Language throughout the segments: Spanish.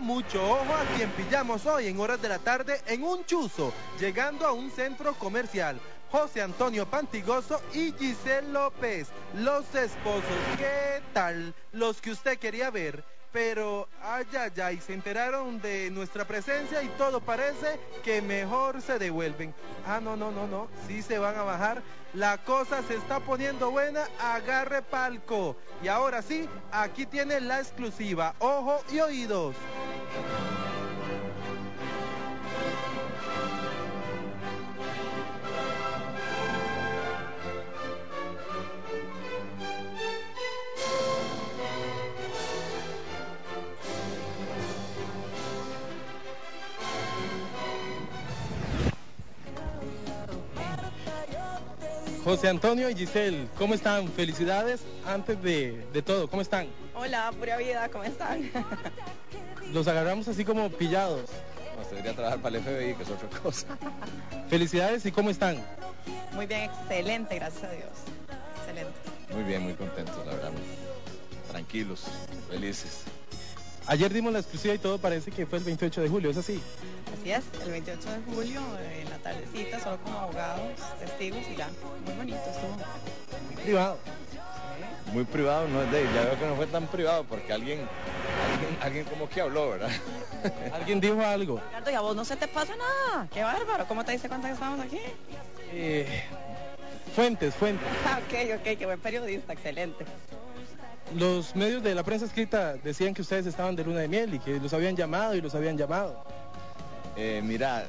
Mucho ojo a quien pillamos hoy en horas de la tarde en un chuzo, llegando a un centro comercial. José Antonio Pantigoso y Giselle López, los esposos. ¿Qué tal? Los que usted quería ver. Pero, ay, ay, ay, se enteraron de nuestra presencia y todo parece que mejor se devuelven. Ah, no, no, no, no, sí se van a bajar. La cosa se está poniendo buena, agarre palco. Y ahora sí, aquí tiene la exclusiva. Ojo y oídos. José Antonio y Giselle, ¿cómo están? Felicidades antes de, de todo, ¿cómo están? Hola, pura vida, ¿cómo están? Los agarramos así como pillados. No, se debería trabajar para el FBI, que es otra cosa. Felicidades y ¿cómo están? Muy bien, excelente, gracias a Dios. Excelente. Muy bien, muy contentos, la verdad. Tranquilos, felices. Ayer dimos la exclusiva y todo parece que fue el 28 de julio, ¿es así? Así es, el 28 de julio, en la tardecita, solo como abogados, testigos y ya. Muy bonito estuvo. Muy privado. Muy privado, no es de ya veo que no fue tan privado porque alguien, alguien, alguien como que habló, ¿verdad? ¿Alguien dijo algo? Ricardo, y a vos no se te pasa nada. Qué bárbaro. ¿Cómo te diste cuenta que estábamos aquí? Eh, fuentes, fuentes. Ok, ok, qué buen periodista, excelente. Los medios de la prensa escrita decían que ustedes estaban de luna de miel y que los habían llamado y los habían llamado. Eh, mira,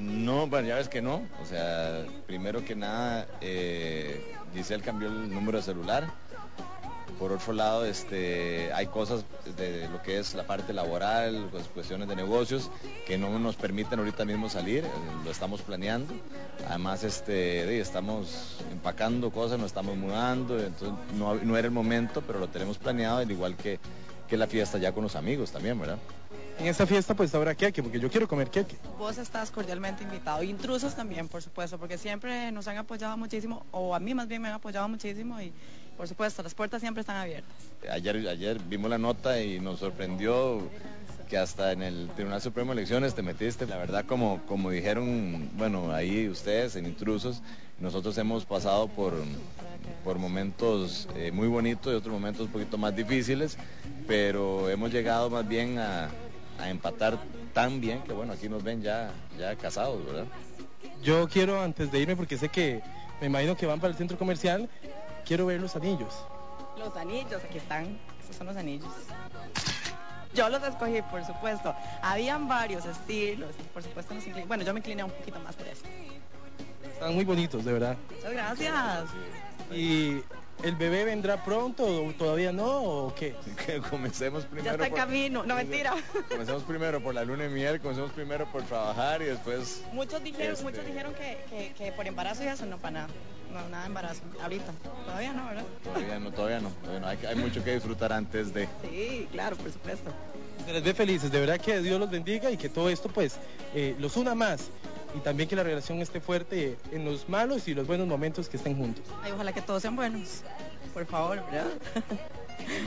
no, bueno, ya ves que no. O sea, primero que nada, eh, Giselle cambió el número de celular. Por otro lado, este, hay cosas de lo que es la parte laboral, pues, cuestiones de negocios que no nos permiten ahorita mismo salir, eh, lo estamos planeando. Además, este, estamos empacando cosas, nos estamos mudando, entonces no, no, era el momento, pero lo tenemos planeado, al igual que, que la fiesta ya con los amigos también, ¿verdad? En esta fiesta pues habrá queque, porque yo quiero comer queque. Vos estás cordialmente invitado. Intrusos también, por supuesto, porque siempre nos han apoyado muchísimo, o a mí más bien me han apoyado muchísimo y por supuesto, las puertas siempre están abiertas. Ayer, ayer vimos la nota y nos sorprendió que hasta en el Tribunal Supremo de Elecciones te metiste. La verdad, como, como dijeron, bueno, ahí ustedes en Intrusos, nosotros hemos pasado por, por momentos eh, muy bonitos y otros momentos un poquito más difíciles, pero hemos llegado más bien a, a empatar tan bien que bueno, aquí nos ven ya, ya casados, ¿verdad? Yo quiero antes de irme, porque sé que me imagino que van para el centro comercial, quiero ver los anillos. Los anillos, aquí están, esos son los anillos. Yo los escogí, por supuesto. Habían varios estilos, por supuesto nos incliné. Bueno, yo me incliné un poquito más por eso. Están muy bonitos, de verdad. Muchas gracias. Y ¿El bebé vendrá pronto o todavía no o qué? Que comencemos primero. Ya está en camino, no mentira. Comencemos primero por la luna de miel, comencemos primero por trabajar y después. Muchos dijeron, este... muchos dijeron que, que, que, por embarazo y eso no para nada. No, nada de embarazo. Ahorita. Todavía no, ¿verdad? Todavía no, todavía no. Todavía no. Hay, hay mucho que disfrutar antes de. Sí, claro, por supuesto. Se les ve felices, de verdad que Dios los bendiga y que todo esto pues eh, los una más y también que la relación esté fuerte en los malos y los buenos momentos que estén juntos. Ay, ojalá que todos sean buenos. Por favor, ¿verdad?